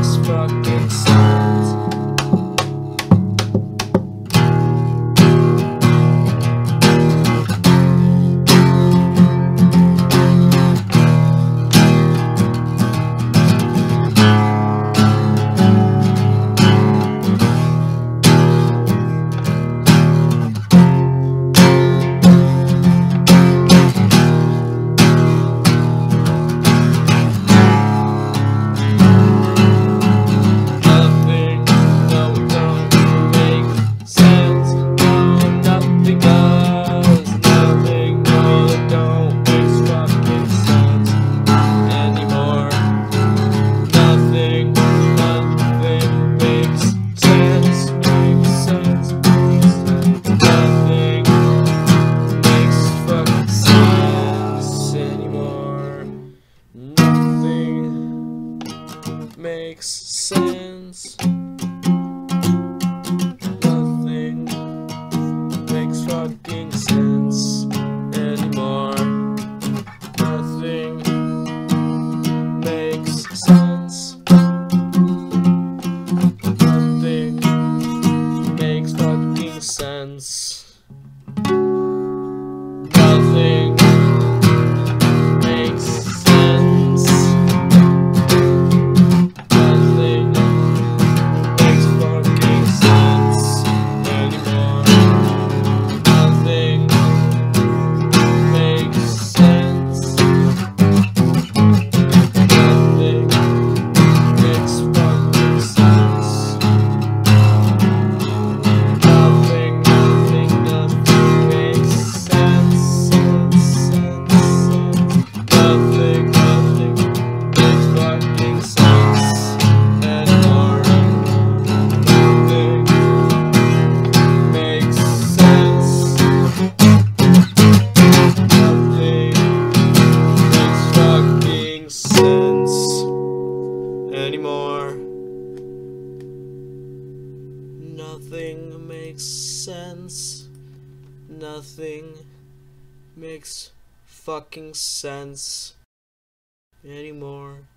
next fucking song. makes sense. Nothing makes fucking sense anymore. Nothing makes sense. Nothing makes fucking sense. Nothing makes sense. Nothing makes fucking sense anymore.